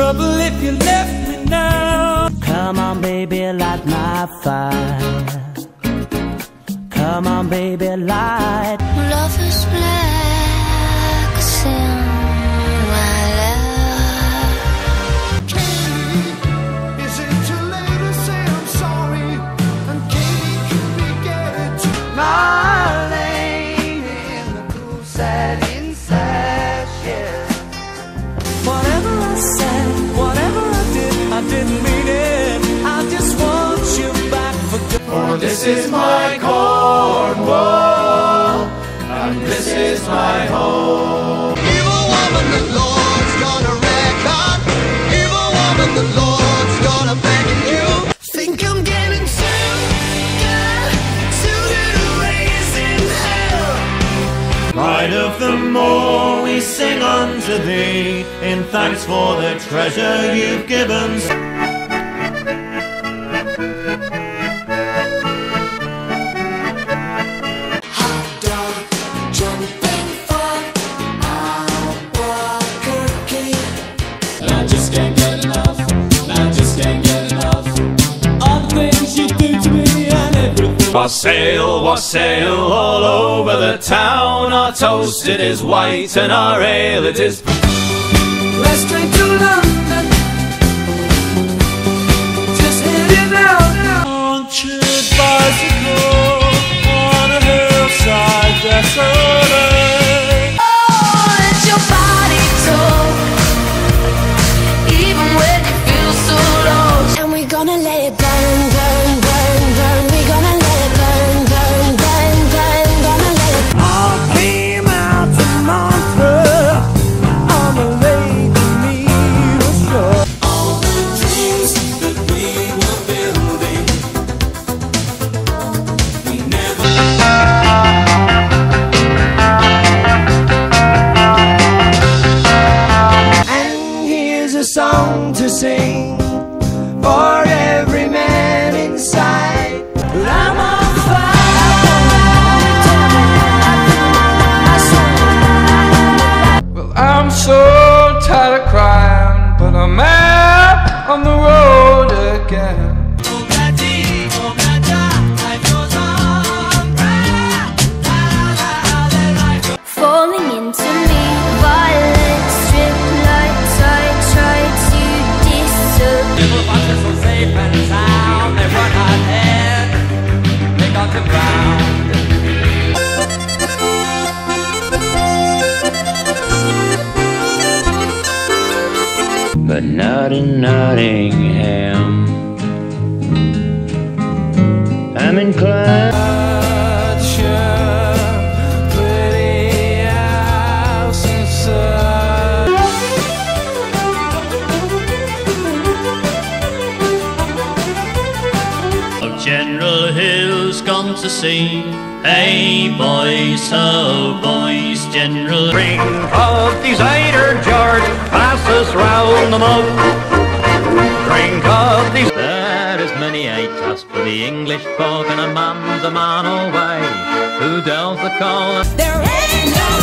trouble if you left me now. Come on, baby, light my fire. Come on, baby, light. Love is black sin, for this is my Cornwall, and this is my home. Evil woman, the Lord's gonna reckon. Evil woman, the Lord's gonna beckon you. Think I'm getting too good, too good to raise in hell. Pride of the Moor we sing unto thee, in thanks for the treasure you've given. Everything. Wassail, all over the town. Our toast it is white and our ale it is. Let's drink to London. Just heading out. Haunted bicycle for every man inside. I'm on fire. Well, I'm so tired of crying, but I'm out on the road again. But not in Nottingham. I'm inclined. General Hill's gone to sea. Hey boys, oh boys, General. Ring of desire, George, pass us round the mug. Drink of these. There is many a task for the English folk, and a man's a man away who delves the call. There ain't no